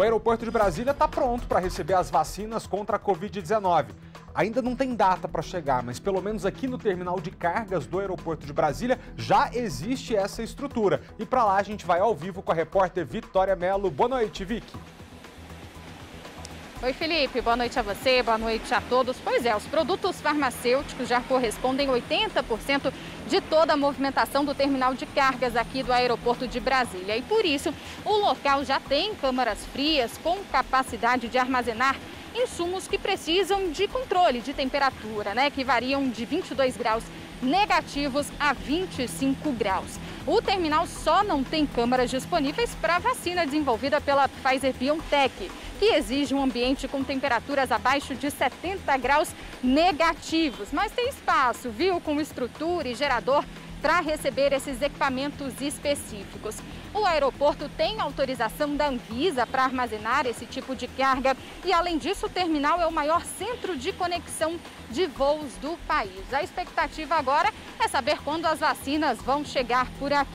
O aeroporto de Brasília está pronto para receber as vacinas contra a Covid-19. Ainda não tem data para chegar, mas pelo menos aqui no terminal de cargas do aeroporto de Brasília já existe essa estrutura. E para lá a gente vai ao vivo com a repórter Vitória Mello. Boa noite, Vicky. Oi, Felipe. Boa noite a você, boa noite a todos. Pois é, os produtos farmacêuticos já correspondem 80% de toda a movimentação do terminal de cargas aqui do aeroporto de Brasília. E por isso, o local já tem câmaras frias com capacidade de armazenar insumos que precisam de controle de temperatura, né? Que variam de 22 graus negativos a 25 graus. O terminal só não tem câmaras disponíveis para a vacina desenvolvida pela Pfizer BioNTech, que exige um ambiente com temperaturas abaixo de 70 graus negativos. Mas tem espaço, viu, com estrutura e gerador para receber esses equipamentos específicos. O aeroporto tem autorização da Anvisa para armazenar esse tipo de carga e, além disso, o terminal é o maior centro de conexão de voos do país. A expectativa agora é saber quando as vacinas vão chegar por aqui.